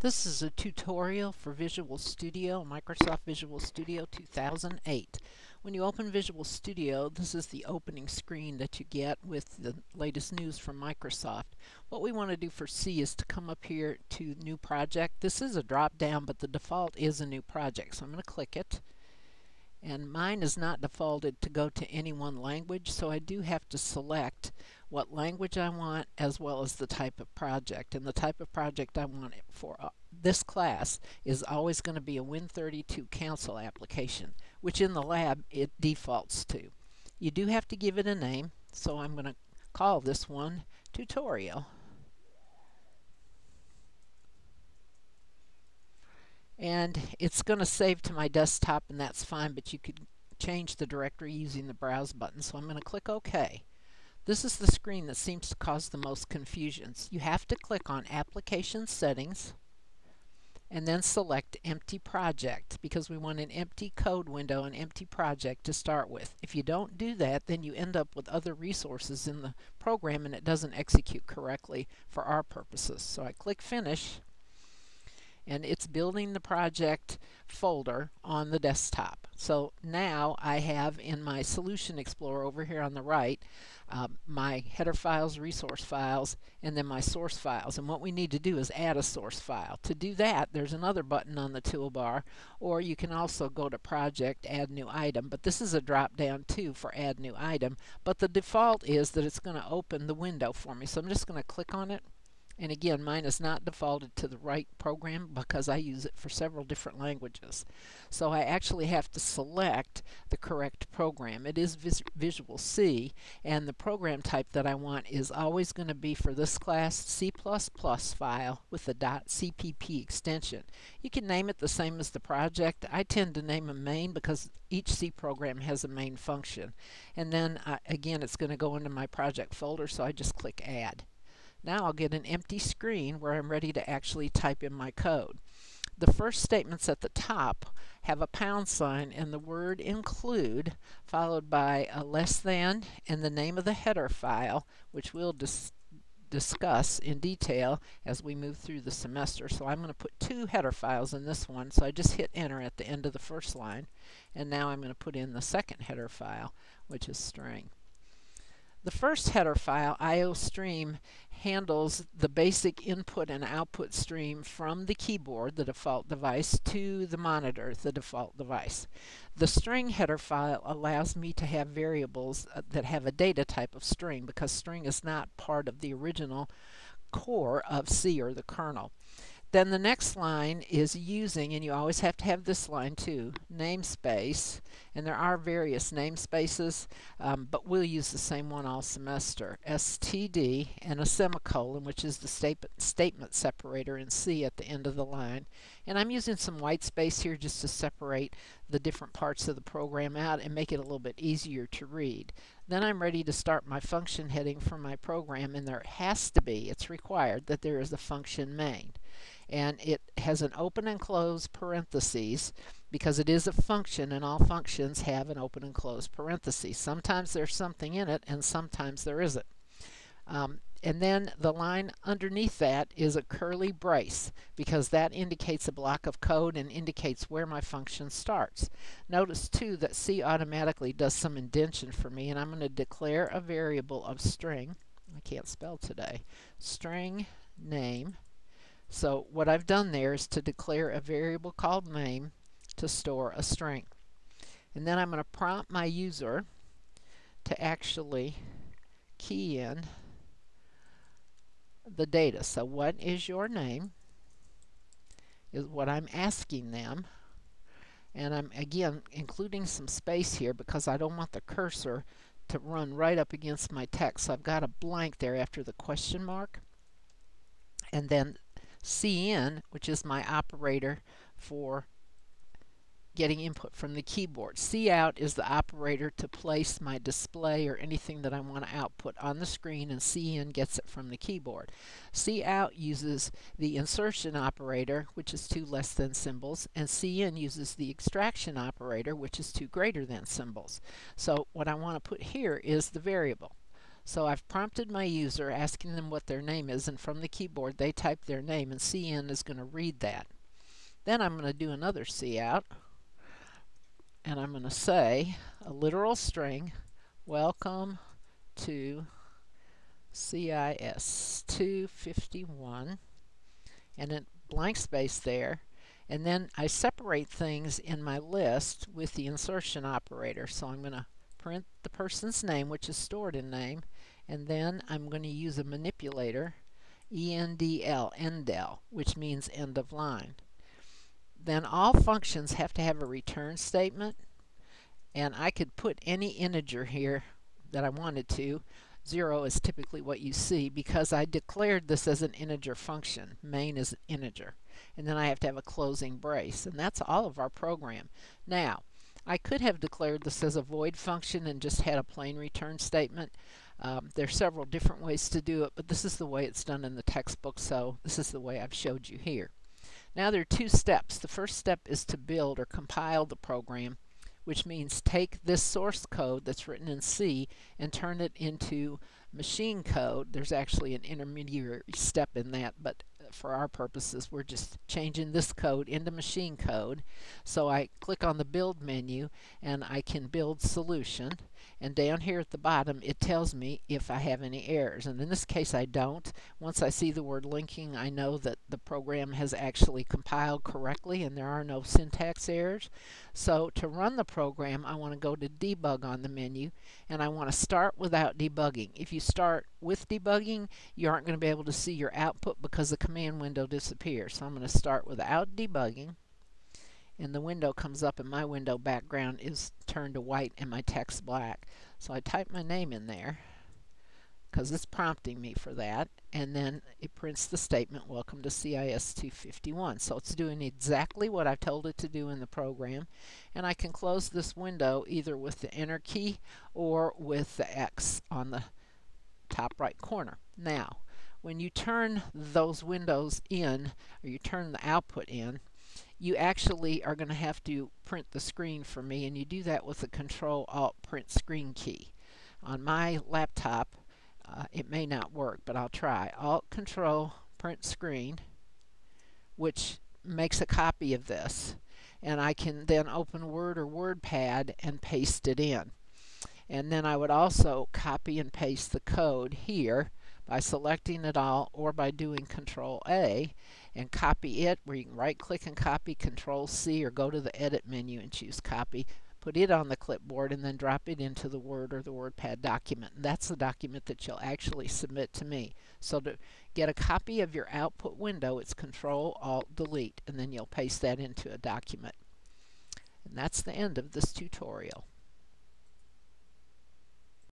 This is a tutorial for Visual Studio, Microsoft Visual Studio 2008. When you open Visual Studio, this is the opening screen that you get with the latest news from Microsoft. What we want to do for C is to come up here to New Project. This is a drop down, but the default is a new project. So I'm going to click it. And mine is not defaulted to go to any one language, so I do have to select what language I want as well as the type of project. And the type of project I want for uh, this class is always going to be a Win32 Console application, which in the lab it defaults to. You do have to give it a name, so I'm going to call this one Tutorial. And it's going to save to my desktop and that's fine, but you could change the directory using the browse button. So I'm going to click OK. This is the screen that seems to cause the most confusions. You have to click on Application Settings and then select Empty Project because we want an empty code window, an empty project to start with. If you don't do that, then you end up with other resources in the program and it doesn't execute correctly for our purposes. So I click Finish and it's building the project folder on the desktop. So now I have in my Solution Explorer over here on the right um, my header files, resource files, and then my source files. And what we need to do is add a source file. To do that, there's another button on the toolbar, or you can also go to Project, Add New Item. But this is a drop down too for Add New Item. But the default is that it's going to open the window for me. So I'm just going to click on it and again, mine is not defaulted to the right program because I use it for several different languages. So I actually have to select the correct program. It is Vis Visual C, and the program type that I want is always going to be for this class C++ file with the .cpp extension. You can name it the same as the project. I tend to name a main because each C program has a main function. And then, uh, again, it's going to go into my project folder, so I just click Add. Now I'll get an empty screen where I'm ready to actually type in my code. The first statements at the top have a pound sign and the word include followed by a less than and the name of the header file which we'll dis discuss in detail as we move through the semester. So I'm going to put two header files in this one. So I just hit enter at the end of the first line and now I'm going to put in the second header file which is string. The first header file, IOStream, handles the basic input and output stream from the keyboard, the default device, to the monitor, the default device. The string header file allows me to have variables uh, that have a data type of string because string is not part of the original core of C or the kernel. Then the next line is using, and you always have to have this line too, namespace. And there are various namespaces, um, but we'll use the same one all semester. STD and a semicolon, which is the statement, statement separator in C at the end of the line. And I'm using some white space here just to separate the different parts of the program out and make it a little bit easier to read. Then I'm ready to start my function heading for my program, and there has to be, it's required, that there is a function main and it has an open and close parentheses because it is a function and all functions have an open and closed parentheses. Sometimes there's something in it and sometimes there isn't. Um, and then the line underneath that is a curly brace because that indicates a block of code and indicates where my function starts. Notice too that C automatically does some indentation for me and I'm going to declare a variable of string, I can't spell today, string name so what I've done there is to declare a variable called name to store a string. And then I'm going to prompt my user to actually key in the data. So what is your name is what I'm asking them. And I'm again including some space here because I don't want the cursor to run right up against my text. So I've got a blank there after the question mark. And then cin, which is my operator for getting input from the keyboard. Cout is the operator to place my display or anything that I want to output on the screen and cin gets it from the keyboard. Cout uses the insertion operator which is two less than symbols and CN uses the extraction operator which is two greater than symbols. So what I want to put here is the variable. So I've prompted my user asking them what their name is and from the keyboard they type their name and cin is going to read that. Then I'm going to do another cout and I'm going to say a literal string welcome to CIS 251 and a blank space there and then I separate things in my list with the insertion operator. So I'm going to print the person's name, which is stored in name, and then I'm going to use a manipulator, ENDL, endl, which means end of line. Then all functions have to have a return statement, and I could put any integer here that I wanted to. 0 is typically what you see because I declared this as an integer function. Main is an integer. And then I have to have a closing brace. And that's all of our program. Now, I could have declared this as a void function and just had a plain return statement. Um, there are several different ways to do it, but this is the way it's done in the textbook, so this is the way I've showed you here. Now there are two steps. The first step is to build or compile the program which means take this source code that's written in C and turn it into machine code. There's actually an intermediary step in that, but for our purposes, we're just changing this code into machine code. So I click on the build menu and I can build solution. And down here at the bottom, it tells me if I have any errors. And in this case, I don't. Once I see the word linking, I know that the program has actually compiled correctly and there are no syntax errors. So to run the program, I want to go to debug on the menu and I want to start without debugging. If you start with debugging, you aren't going to be able to see your output because the command window disappears. So I'm going to start without debugging and the window comes up and my window background is turned to white and my text black. So I type my name in there because it's prompting me for that and then it prints the statement welcome to CIS 251 so it's doing exactly what I've told it to do in the program and I can close this window either with the enter key or with the X on the top right corner now when you turn those windows in or you turn the output in you actually are going to have to print the screen for me and you do that with the control alt print screen key. On my laptop uh, it may not work but I'll try. Alt control print screen which makes a copy of this and I can then open Word or WordPad and paste it in. And then I would also copy and paste the code here by selecting it all or by doing control A and copy it where you can right click and copy control C or go to the edit menu and choose copy put it on the clipboard and then drop it into the Word or the WordPad document. And that's the document that you'll actually submit to me. So to get a copy of your output window, it's Control Alt Delete and then you'll paste that into a document. And that's the end of this tutorial.